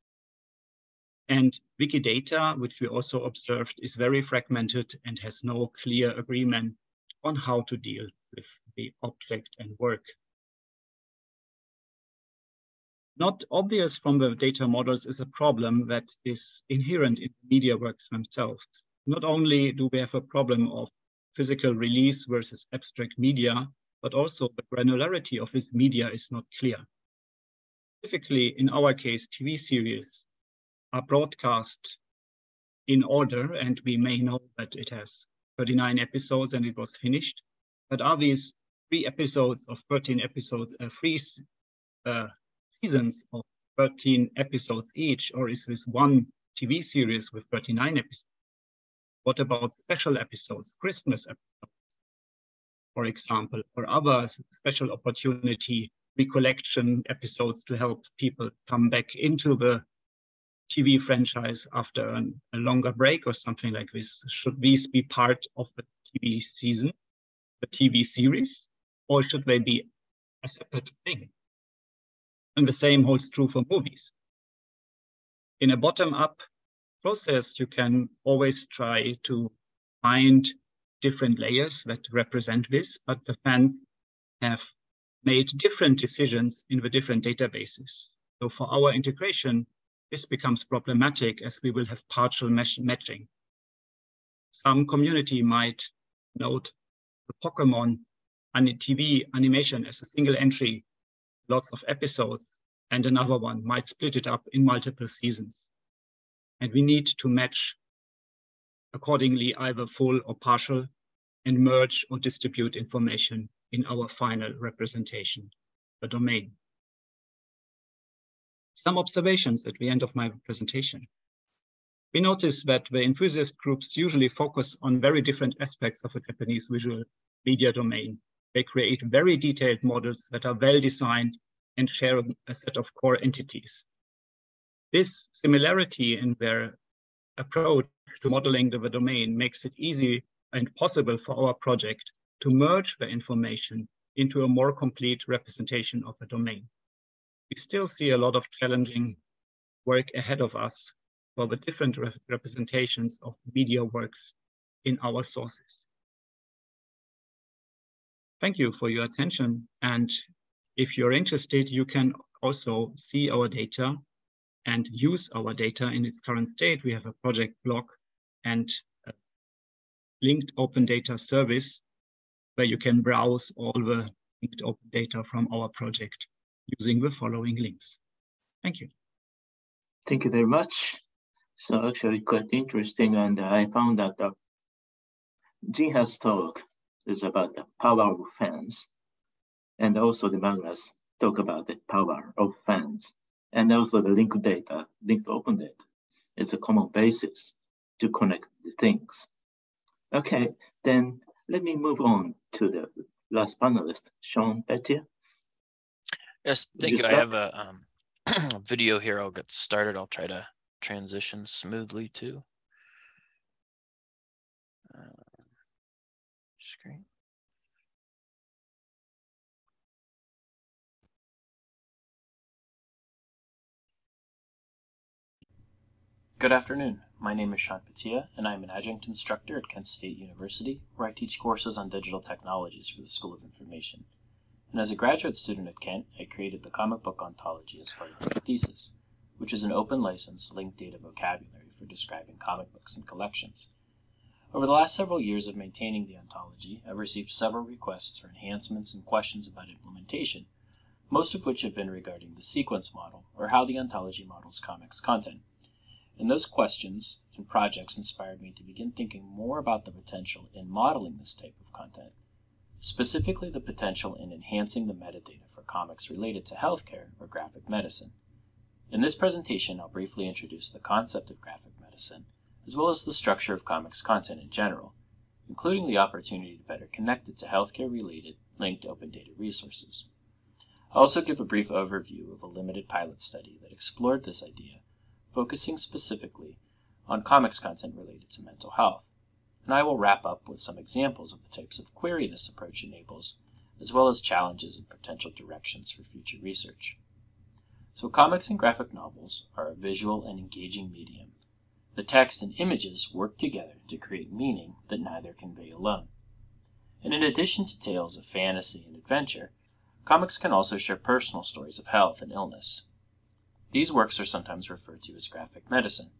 Speaker 4: And Wikidata, which we also observed, is very fragmented and has no clear agreement on how to deal with the object and work not obvious from the data models is a problem that is inherent in media works themselves. Not only do we have a problem of physical release versus abstract media, but also the granularity of its media is not clear. Specifically, in our case, TV series are broadcast in order, and we may know that it has 39 episodes and it was finished. But are these three episodes of 13 episodes, uh, three uh, seasons of 13 episodes each, or is this one TV series with 39 episodes? What about special episodes, Christmas episodes, for example, or other special opportunity recollection episodes to help people come back into the TV franchise after an, a longer break or something like this? Should these be part of the TV season, the TV series, or should they be a separate thing? And the same holds true for movies. In a bottom-up process, you can always try to find different layers that represent this, but the fans have made different decisions in the different databases. So for our integration, this becomes problematic as we will have partial matching. Some community might note the Pokemon and TV animation as a single entry lots of episodes, and another one might split it up in multiple seasons. And we need to match accordingly either full or partial and merge or distribute information in our final representation, the domain. Some observations at the end of my presentation. We notice that the enthusiast groups usually focus on very different aspects of a Japanese visual media domain they create very detailed models that are well designed and share a set of core entities. This similarity in their approach to modeling the domain makes it easy and possible for our project to merge the information into a more complete representation of the domain. We still see a lot of challenging work ahead of us for the different re representations of media works in our sources. Thank you for your attention. And if you're interested, you can also see our data and use our data in its current state. We have a project blog and linked open data service where you can browse all the linked open data from our project using the following links. Thank you.
Speaker 1: Thank you very much. So actually quite interesting and I found that the Jinha's talk is about the power of fans and also the Magnus talk about the power of fans and also the linked data, linked open data is a common basis to connect the things. Okay, then let me move on to the last panelist, Sean Petiya.
Speaker 5: Yes, thank you. you. I have a um, video here. I'll get started. I'll try to transition smoothly too. Uh, screen. Good afternoon. My name is Sean Petiya, and I am an adjunct instructor at Kent State University, where I teach courses on digital technologies for the School of Information. And as a graduate student at Kent, I created the comic book ontology as part of my thesis, which is an open license linked data vocabulary for describing comic books and collections. Over the last several years of maintaining the ontology, I've received several requests for enhancements and questions about implementation, most of which have been regarding the sequence model, or how the ontology models comics content. And those questions and projects inspired me to begin thinking more about the potential in modeling this type of content, specifically the potential in enhancing the metadata for comics related to healthcare or graphic medicine. In this presentation, I'll briefly introduce the concept of graphic medicine, as well as the structure of comics content in general, including the opportunity to better connect it to healthcare-related linked open data resources. I'll also give a brief overview of a limited pilot study that explored this idea focusing specifically on comics content related to mental health. And I will wrap up with some examples of the types of query this approach enables, as well as challenges and potential directions for future research. So comics and graphic novels are a visual and engaging medium. The text and images work together to create meaning that neither convey alone. And in addition to tales of fantasy and adventure, comics can also share personal stories of health and illness, these works are sometimes referred to as graphic medicine,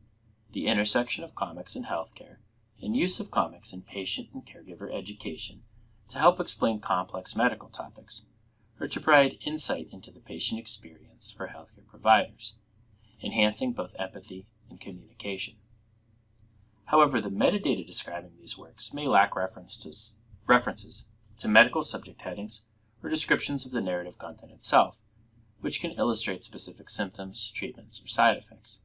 Speaker 5: the intersection of comics and healthcare, and use of comics in patient and caregiver education to help explain complex medical topics, or to provide insight into the patient experience for healthcare providers, enhancing both empathy and communication. However, the metadata describing these works may lack references to medical subject headings or descriptions of the narrative content itself, which can illustrate specific symptoms, treatments, or side effects.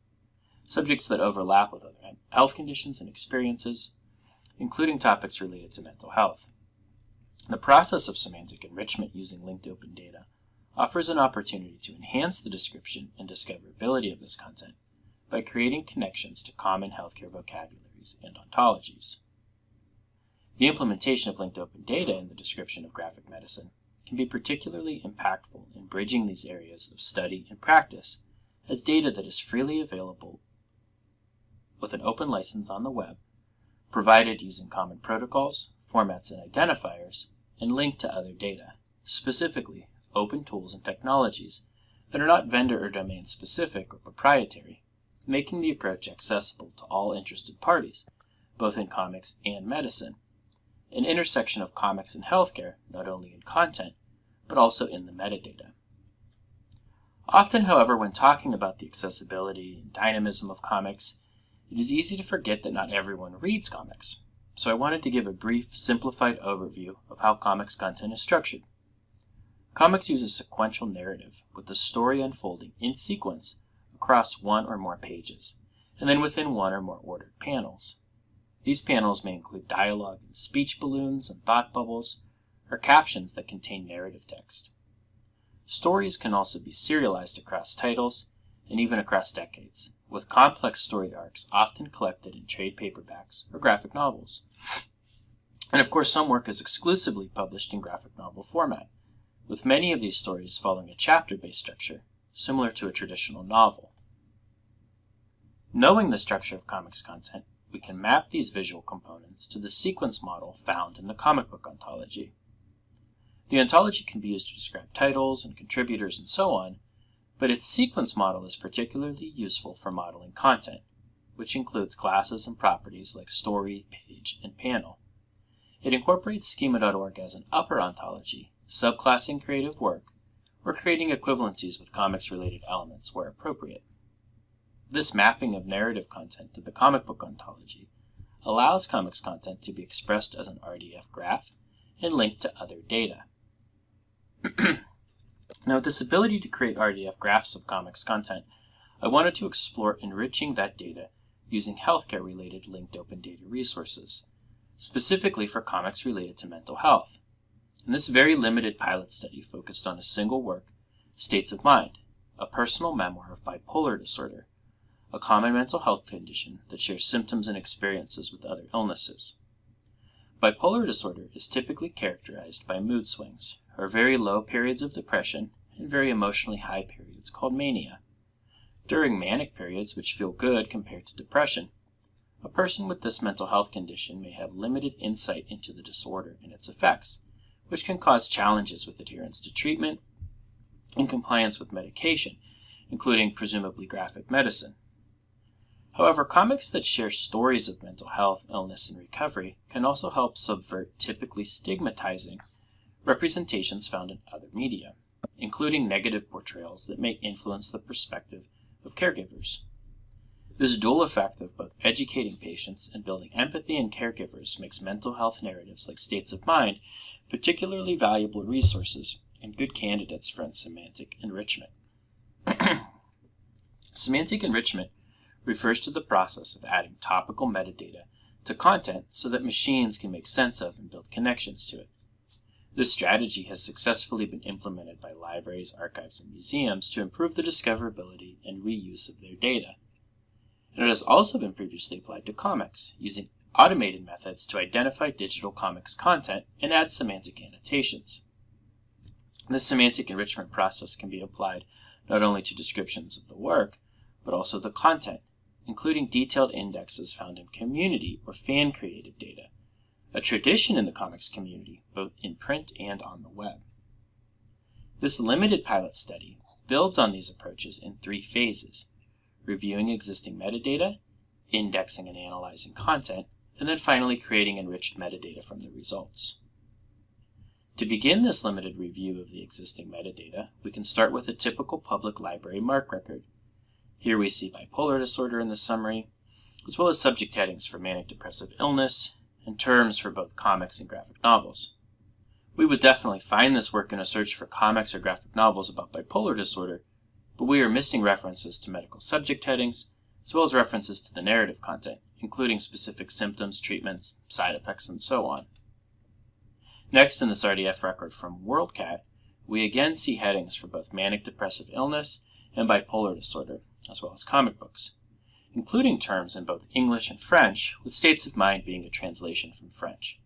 Speaker 5: Subjects that overlap with other health conditions and experiences, including topics related to mental health. The process of semantic enrichment using linked open data offers an opportunity to enhance the description and discoverability of this content by creating connections to common healthcare vocabularies and ontologies. The implementation of linked open data in the description of graphic medicine can be particularly impactful in bridging these areas of study and practice as data that is freely available with an open license on the web, provided using common protocols, formats, and identifiers, and linked to other data, specifically open tools and technologies that are not vendor or domain specific or proprietary, making the approach accessible to all interested parties, both in comics and medicine, an intersection of comics and healthcare, not only in content, but also in the metadata. Often, however, when talking about the accessibility and dynamism of comics, it is easy to forget that not everyone reads comics. So I wanted to give a brief, simplified overview of how comics content is structured. Comics use a sequential narrative, with the story unfolding in sequence across one or more pages, and then within one or more ordered panels. These panels may include dialogue and speech balloons and thought bubbles, or captions that contain narrative text. Stories can also be serialized across titles and even across decades, with complex story arcs often collected in trade paperbacks or graphic novels. And of course, some work is exclusively published in graphic novel format, with many of these stories following a chapter based structure, similar to a traditional novel. Knowing the structure of comics content, we can map these visual components to the sequence model found in the comic book ontology. The ontology can be used to describe titles and contributors and so on, but its sequence model is particularly useful for modeling content, which includes classes and properties like story, page, and panel. It incorporates schema.org as an upper ontology, subclassing creative work, or creating equivalencies with comics-related elements where appropriate. This mapping of narrative content to the comic book ontology allows comics content to be expressed as an RDF graph and linked to other data. now, with this ability to create RDF graphs of comics content, I wanted to explore enriching that data using healthcare-related linked open data resources specifically for comics related to mental health. And this very limited pilot study focused on a single work, States of Mind, a personal memoir of bipolar disorder, a common mental health condition that shares symptoms and experiences with other illnesses. Bipolar disorder is typically characterized by mood swings, or very low periods of depression and very emotionally high periods called mania. During manic periods, which feel good compared to depression, a person with this mental health condition may have limited insight into the disorder and its effects, which can cause challenges with adherence to treatment and compliance with medication, including presumably graphic medicine. However, comics that share stories of mental health, illness, and recovery can also help subvert typically stigmatizing representations found in other media, including negative portrayals that may influence the perspective of caregivers. This dual effect of both educating patients and building empathy in caregivers makes mental health narratives like states of mind particularly valuable resources and good candidates for semantic enrichment. semantic enrichment refers to the process of adding topical metadata to content so that machines can make sense of and build connections to it. This strategy has successfully been implemented by libraries, archives, and museums to improve the discoverability and reuse of their data and it has also been previously applied to comics, using automated methods to identify digital comics content and add semantic annotations. This semantic enrichment process can be applied not only to descriptions of the work, but also the content, including detailed indexes found in community or fan-created data, a tradition in the comics community, both in print and on the web. This limited pilot study builds on these approaches in three phases reviewing existing metadata, indexing and analyzing content, and then finally creating enriched metadata from the results. To begin this limited review of the existing metadata, we can start with a typical public library MARC record. Here we see bipolar disorder in the summary, as well as subject headings for manic depressive illness, and terms for both comics and graphic novels. We would definitely find this work in a search for comics or graphic novels about bipolar disorder, but we are missing references to medical subject headings, as well as references to the narrative content, including specific symptoms, treatments, side effects, and so on. Next in this RDF record from WorldCat, we again see headings for both manic depressive illness and bipolar disorder, as well as comic books, including terms in both English and French, with states of mind being a translation from French.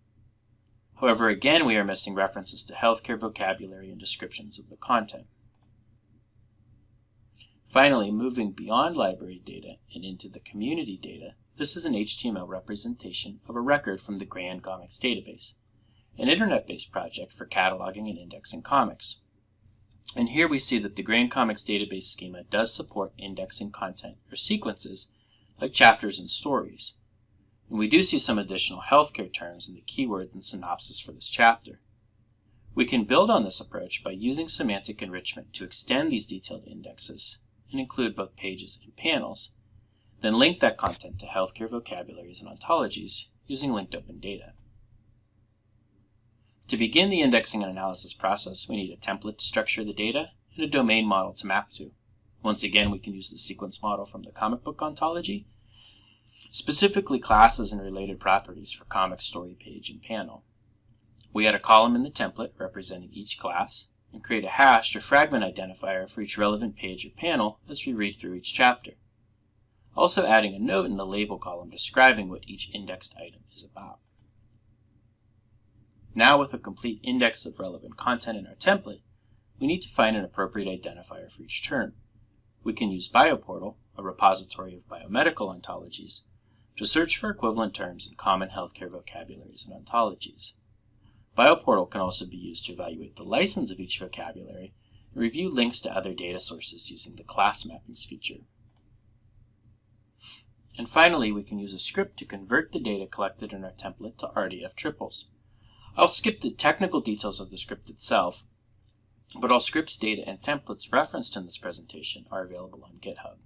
Speaker 5: However, again we are missing references to healthcare vocabulary and descriptions of the content. Finally, moving beyond library data and into the community data, this is an HTML representation of a record from the Grand Comics database, an internet-based project for cataloging and indexing comics. And here we see that the Grand Comics database schema does support indexing content or sequences like chapters and stories. And we do see some additional healthcare terms in the keywords and synopsis for this chapter. We can build on this approach by using semantic enrichment to extend these detailed indexes and include both pages and panels, then link that content to healthcare vocabularies and ontologies using linked open data. To begin the indexing and analysis process, we need a template to structure the data and a domain model to map to. Once again, we can use the sequence model from the comic book ontology, specifically classes and related properties for comic story page and panel. We add a column in the template representing each class, and create a hashed or fragment identifier for each relevant page or panel as we read through each chapter. Also adding a note in the label column describing what each indexed item is about. Now with a complete index of relevant content in our template, we need to find an appropriate identifier for each term. we can use BioPortal, a repository of biomedical ontologies, to search for equivalent terms in common healthcare vocabularies and ontologies. BioPortal can also be used to evaluate the license of each vocabulary and review links to other data sources using the class mappings feature. And finally, we can use a script to convert the data collected in our template to RDF triples. I'll skip the technical details of the script itself, but all scripts, data, and templates referenced in this presentation are available on GitHub.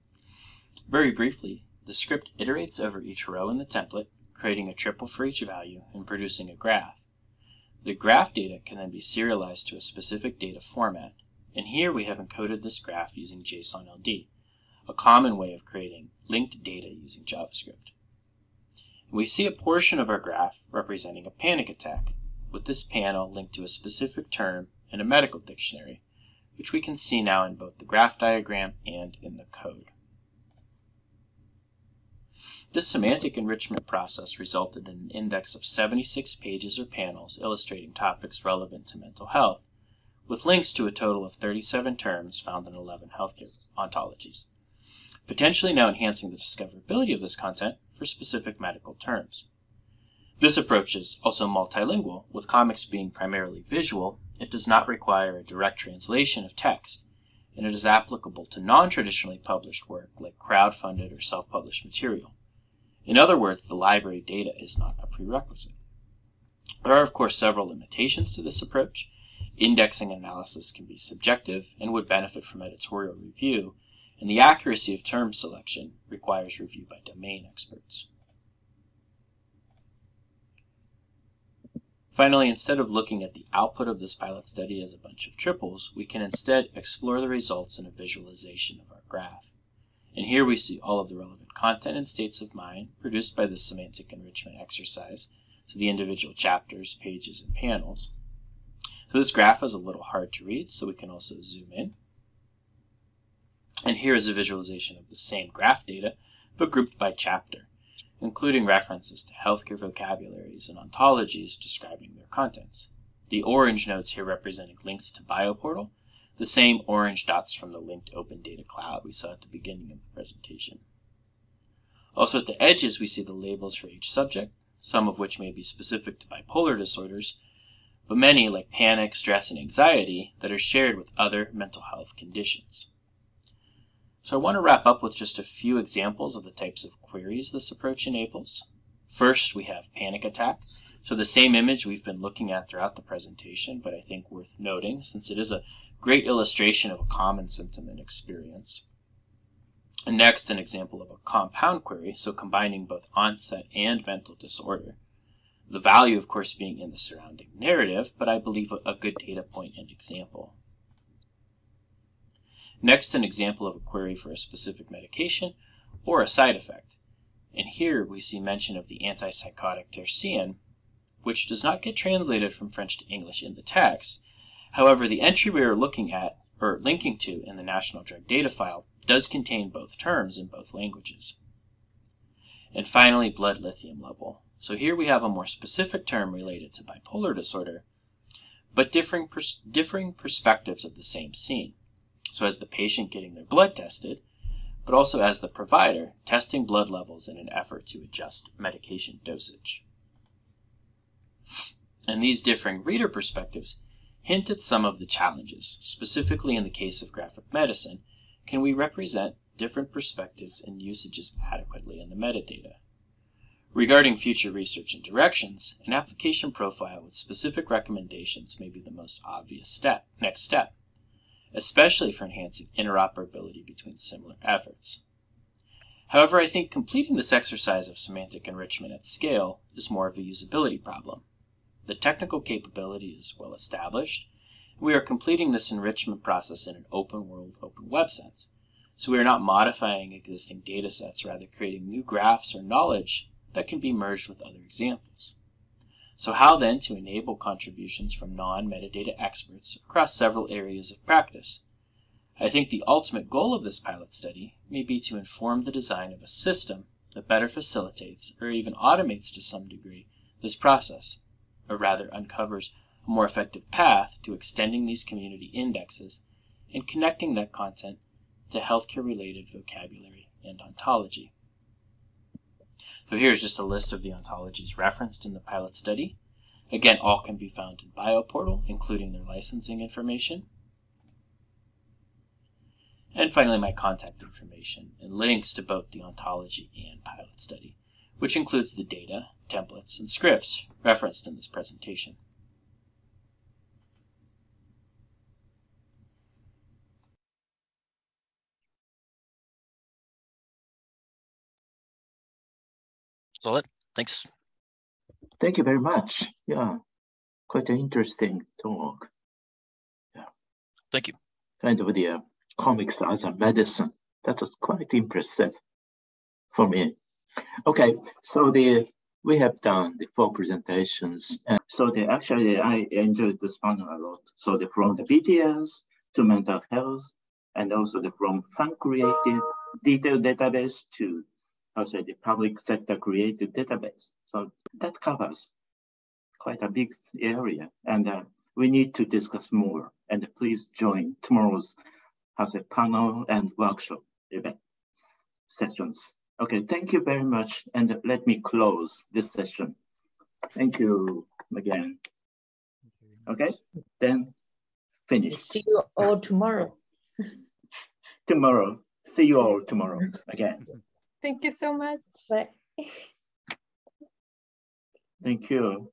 Speaker 5: Very briefly, the script iterates over each row in the template, creating a triple for each value and producing a graph. The graph data can then be serialized to a specific data format, and here we have encoded this graph using JSON-LD, a common way of creating linked data using JavaScript. We see a portion of our graph representing a panic attack, with this panel linked to a specific term in a medical dictionary, which we can see now in both the graph diagram and in the code. This semantic enrichment process resulted in an index of 76 pages or panels illustrating topics relevant to mental health, with links to a total of 37 terms found in 11 healthcare ontologies, potentially now enhancing the discoverability of this content for specific medical terms. This approach is also multilingual, with comics being primarily visual, it does not require a direct translation of text, and it is applicable to non-traditionally published work like crowd-funded or self-published material. In other words, the library data is not a prerequisite. There are, of course, several limitations to this approach. Indexing analysis can be subjective and would benefit from editorial review, and the accuracy of term selection requires review by domain experts. Finally, instead of looking at the output of this pilot study as a bunch of triples, we can instead explore the results in a visualization of our graph. And here we see all of the relevant content and states of mind produced by this semantic enrichment exercise to the individual chapters, pages, and panels. So this graph is a little hard to read, so we can also zoom in. And here is a visualization of the same graph data, but grouped by chapter, including references to healthcare vocabularies and ontologies describing their contents. The orange notes here representing links to BioPortal the same orange dots from the linked Open Data Cloud we saw at the beginning of the presentation. Also at the edges, we see the labels for each subject, some of which may be specific to bipolar disorders, but many, like panic, stress, and anxiety, that are shared with other mental health conditions. So I want to wrap up with just a few examples of the types of queries this approach enables. First, we have panic attack. So the same image we've been looking at throughout the presentation, but I think worth noting since it is a great illustration of a common symptom and experience. And next, an example of a compound query, so combining both onset and mental disorder. The value, of course, being in the surrounding narrative, but I believe a good data point and example. Next, an example of a query for a specific medication or a side effect. And here we see mention of the antipsychotic Tercian, which does not get translated from French to English in the text, However, the entry we are looking at, or linking to in the National Drug Data File, does contain both terms in both languages. And finally, blood lithium level. So here we have a more specific term related to bipolar disorder, but differing, pers differing perspectives of the same scene. So as the patient getting their blood tested, but also as the provider testing blood levels in an effort to adjust medication dosage. And these differing reader perspectives hint at some of the challenges. Specifically in the case of graphic medicine, can we represent different perspectives and usages adequately in the metadata? Regarding future research and directions, an application profile with specific recommendations may be the most obvious step, next step, especially for enhancing interoperability between similar efforts. However, I think completing this exercise of semantic enrichment at scale is more of a usability problem. The technical capability is well established. We are completing this enrichment process in an open world, open web sense. So we are not modifying existing data sets, rather creating new graphs or knowledge that can be merged with other examples. So how then to enable contributions from non-metadata experts across several areas of practice? I think the ultimate goal of this pilot study may be to inform the design of a system that better facilitates or even automates to some degree this process or rather uncovers a more effective path to extending these community indexes and connecting that content to healthcare related vocabulary and ontology. So here's just a list of the ontologies referenced in the pilot study. Again, all can be found in BioPortal, including their licensing information. And finally, my contact information and links to both the ontology and pilot study, which includes the data, templates, and scripts referenced in this presentation.
Speaker 6: Solid. Thanks.
Speaker 1: Thank you very much. Yeah, quite an interesting talk.
Speaker 6: Yeah. Thank you.
Speaker 1: Kind of the uh, comics as a medicine. That was quite impressive for me. Okay, so the we have done the four presentations. And so the actually I enjoyed this panel a lot. So the from the BTS to mental health, and also the from fun created detailed database to also the public sector created database. So that covers quite a big area and uh, we need to discuss more and please join tomorrow's as a panel and workshop event sessions. Okay, thank you very much. And let me close this session. Thank you again. Okay, then finish.
Speaker 7: See you all tomorrow.
Speaker 1: tomorrow. See you all tomorrow again.
Speaker 2: Thank you so much.
Speaker 7: Bye.
Speaker 1: Thank you.